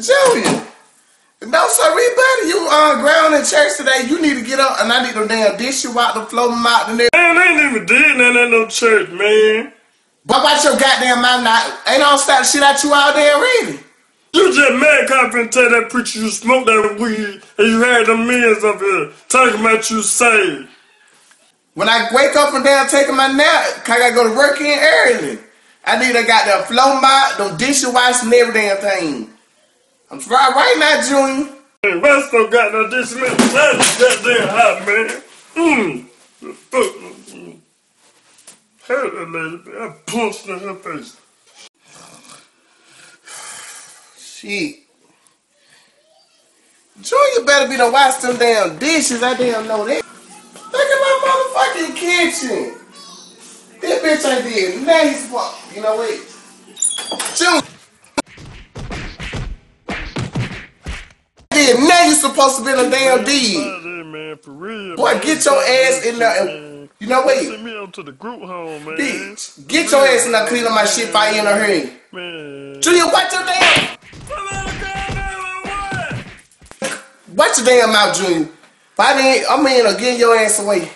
Junior. No, sir, we better. You on uh, ground in church today. You need to get up, and I need them damn dish you out the floor, mop and everything. Man, I ain't even did nothing at no church, man. But watch your goddamn mouth now. Ain't all stop shit at you out there already. You just mad confident tell that preacher you smoked that weed and you had the millions up here talking about you saved. When I wake up and down taking my nap, I gotta go to work in early. I need to got the flow mop, them dishes washed and every damn thing. I'm right right now, Junior. Hey, Westo got no man. That's goddamn hot, man. Mmm. Fuck. Mm. Hurt that lady. I punched in her face. Shit. Junior better be the wash them damn dishes. I damn know that. Look at my motherfucking kitchen. This bitch ain't did nice fuck. You know what? Junior. Did now you supposed to be in a damn deed. man, for real. Boy, get your ass in there. Uh, you know what? Send me up to the group home, man. Bitch, get your ass in there clean up my shit if I ain't in a hurry. Man. Junior, watch your damn. Watch your damn mouth, Junior. If I didn't, I'm in getting your ass away.